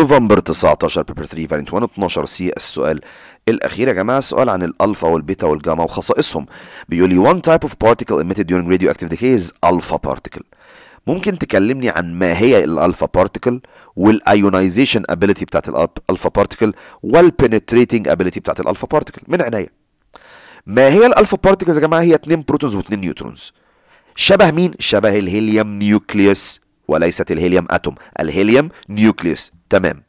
نوفمبر 19 paper 3 variant 1 12 C السؤال الأخير يا جماعة السؤال عن الألفا والبيتا والجاما وخصائصهم. بيقول لي one type of particle emitted during radioactive decay is alpha particle. ممكن تكلمني عن ما هي ال alpha particle وال ionization ability بتاعت ال alpha particle وال penetrating ability بتاعت ال alpha particle من عينيا. ما هي ال alpha particles يا جماعة؟ هي اتنين protons واتنين neutrons شبه مين؟ شبه ال helium nucleus. وليست ال helium atom ال helium nucleus. تمام.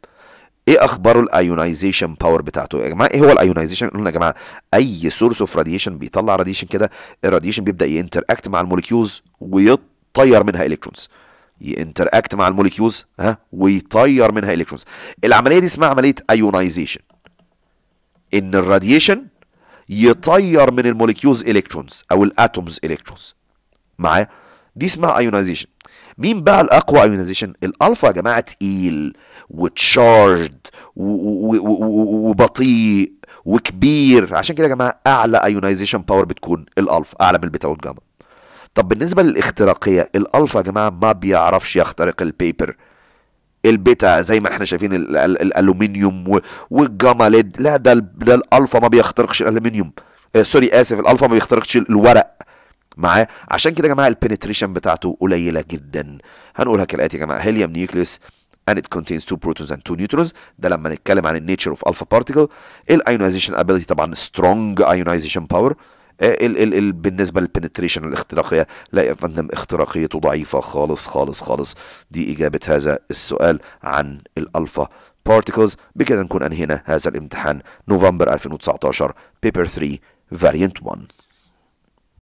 إيه اخباره ال ionization power بتاعته؟ يا جماعة إيه هو ال ionization قلنا يا جماعة أي source of radiation بيطلع radiation كده ال radiation بيبدأ ي interact مع ال molecules ويطير منها electrons ي interact مع ال molecules ها ويطير منها electrons العملية دي اسمها عملية ionization إن ال radiation يطير من ال molecules electrons أو ال atoms electrons معايا؟ دي اسمها ionization مين بقى الأقوى ionization الألفا يا جماعة تقيل و charged وبطيء وكبير. عشان كده يا جماعة أعلى ionization power بتكون الالفا أعلى من البيتا والجاما طب بالنسبة للاختراقية الألفا يا جماعة ما بيعرفش يخترق ال paper. البيتا زي ما إحنا شايفين ال- ال- الألومنيوم والجاما lead. لا ده ده الألفا ما بيخترقش الألومنيوم. آه sorry آسف الألفا ما بيخترقش الورق. معايا. عشان كده يا جماعة ال penetration بتاعته قليلة جدا. هنقولها كالآتي يا جماعة. helium nucleus and it contains two protons and two neutrons. ده لما نتكلم عن ال nature of alpha particle. ال ionization ability طبعا strong ionization power. ال ال ال بالنسبة لل penetration الاختراقية لا يا فندم اختراقيته ضعيفة خالص خالص خالص. دي إجابة هذا السؤال عن ال alpha particles بكده نكون أنهينا هذا الامتحان. نوفمبر 2019 بيبر 3 فاريانت 1